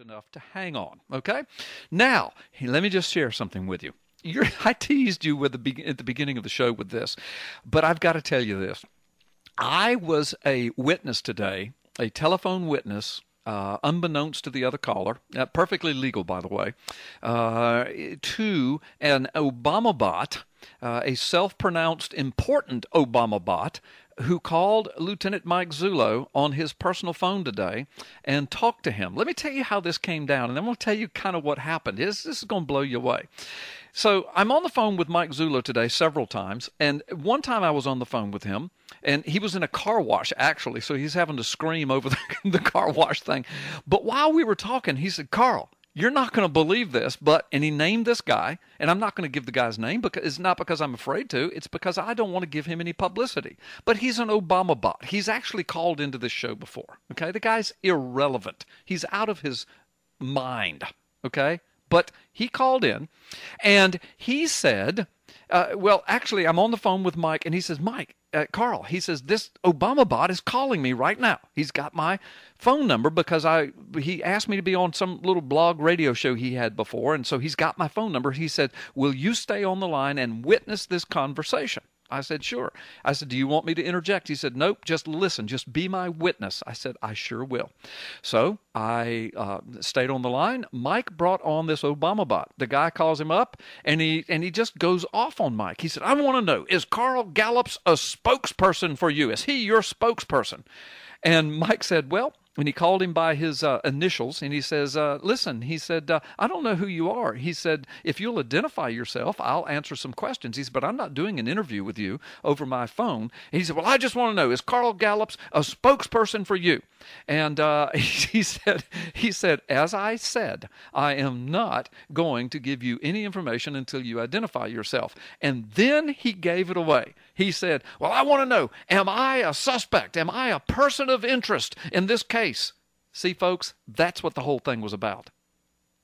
enough to hang on. Okay, now let me just share something with you. You're, I teased you with the at the beginning of the show with this, but I've got to tell you this. I was a witness today, a telephone witness uh, unbeknownst to the other caller, uh, perfectly legal, by the way, uh, to an Obama bot, uh, a self pronounced important Obama bot, who called Lieutenant Mike Zullo on his personal phone today and talked to him. Let me tell you how this came down, and then we'll tell you kind of what happened. This, this is going to blow you away. So I'm on the phone with Mike Zullo today several times, and one time I was on the phone with him, and he was in a car wash actually, so he's having to scream over the, the car wash thing. But while we were talking, he said, "Carl, you're not going to believe this, but and he named this guy, and I'm not going to give the guy's name because it's not because I'm afraid to. It's because I don't want to give him any publicity. But he's an Obama bot. He's actually called into this show before. Okay, the guy's irrelevant. He's out of his mind. Okay, but he called in, and he said, uh, "Well, actually, I'm on the phone with Mike, and he says, Mike, uh, Carl, he says this Obama bot is calling me right now. He's got my phone number because I he asked me to be on some little blog radio show he had before, and so he's got my phone number. He said, "Will you stay on the line and witness this conversation?" I said, Sure. I said, Do you want me to interject? He said, Nope, just listen, just be my witness. I said, I sure will. So I uh, stayed on the line. Mike brought on this Obama bot. The guy calls him up and he and he just goes off on Mike. He said, I want to know, is Carl Gallups a spokesperson for you? Is he your spokesperson? And Mike said, Well, when he called him by his uh, initials and he says, uh, Listen, he said, uh, I don't know who you are. He said, If you'll identify yourself, I'll answer some questions. He said, But I'm not doing an interview with you over my phone. And he said, Well, I just want to know, is Carl Gallups a spokesperson for you? And uh, he said, he said, as I said, I am not going to give you any information until you identify yourself. And then he gave it away. He said, Well, I want to know, am I a suspect? Am I a person of interest in this case? See, folks, that's what the whole thing was about.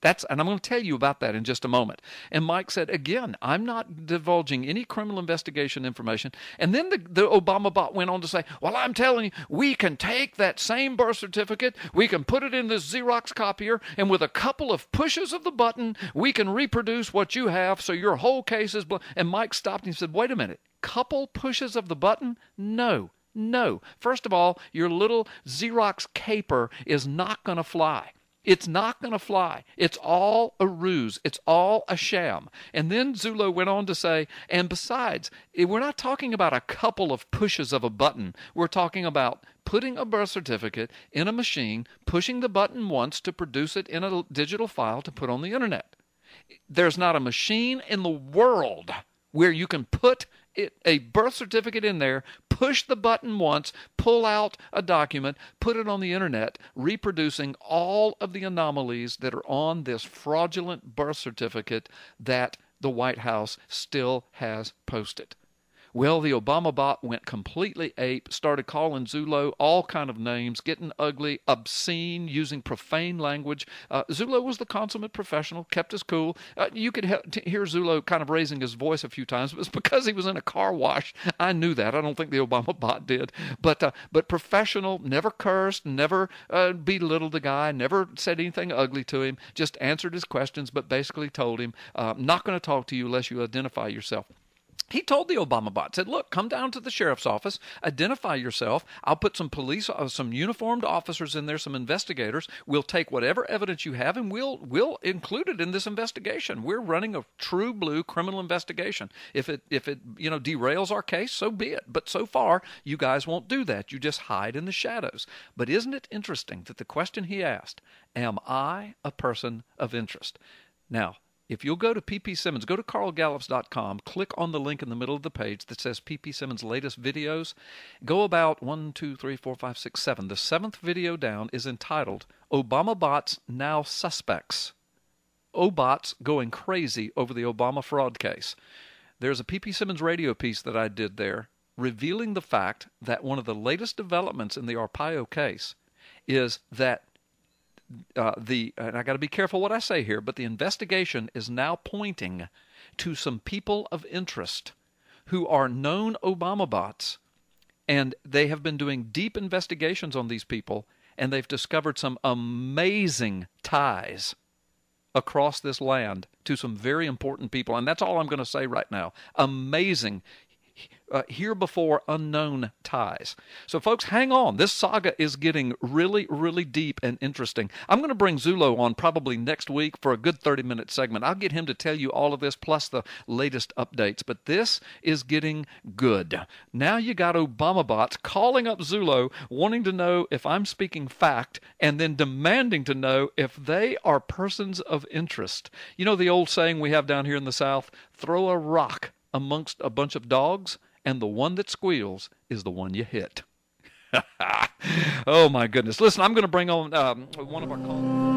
That's, and I'm going to tell you about that in just a moment. And Mike said, again, I'm not divulging any criminal investigation information. And then the, the Obama bot went on to say, well, I'm telling you, we can take that same birth certificate, we can put it in this Xerox copier, and with a couple of pushes of the button, we can reproduce what you have so your whole case is. Bl-. And Mike stopped and said, wait a minute, couple pushes of the button? No. No. First of all, your little Xerox caper is not going to fly. It's not going to fly. It's all a ruse. It's all a sham. And then Zullo went on to say, and besides, eh, we're not talking about a couple of pushes of a button. We're talking about putting a birth certificate in a machine, pushing the button once to produce it in a digital file to put on the internet. There's not a machine in the world where you can put it, a birth certificate in there, push the button once, pull out a document, put it on the internet, reproducing all of the anomalies that are on this fraudulent birth certificate that the White House still has posted. Well, the Obama bot went completely ape, started calling Zullo all kind of names, getting ugly, obscene, using profane language. Uh, Zullo was the consummate professional, kept us cool. Uh, you could he- hear Zullo kind of raising his voice a few times. It was because he was in a car wash. I knew that. I don't think the Obama bot did, but uh, but professional, never cursed, never uh, belittled the guy, never said anything ugly to him. Just answered his questions, but basically told him, uh, "Not going to talk to you unless you identify yourself." He told the Obama bot, said, "Look, come down to the sheriff's office, identify yourself. I'll put some police, uh, some uniformed officers in there, some investigators. We'll take whatever evidence you have, and we'll we'll include it in this investigation. We're running a true blue criminal investigation. If it if it you know derails our case, so be it. But so far, you guys won't do that. You just hide in the shadows. But isn't it interesting that the question he asked, "Am I a person of interest?" Now if you'll go to PP Simmons, go to carlgallups.com, click on the link in the middle of the page that says PP Simmons' latest videos. Go about one, two, three, four, five, six, seven. The seventh video down is entitled Obama Bots Now Suspects. Obots going crazy over the Obama fraud case. There's a PP Simmons radio piece that I did there revealing the fact that one of the latest developments in the Arpaio case is that uh, the and I got to be careful what I say here, but the investigation is now pointing to some people of interest who are known Obama bots, and they have been doing deep investigations on these people, and they've discovered some amazing ties across this land to some very important people. And that's all I'm going to say right now. Amazing uh, here before unknown ties. So, folks, hang on. This saga is getting really, really deep and interesting. I'm going to bring Zullo on probably next week for a good 30 minute segment. I'll get him to tell you all of this plus the latest updates. But this is getting good. Now you got Obama bots calling up Zullo, wanting to know if I'm speaking fact, and then demanding to know if they are persons of interest. You know the old saying we have down here in the South throw a rock amongst a bunch of dogs, and the one that squeals is the one you hit. oh my goodness. Listen, I'm going to bring on um, one of our callers.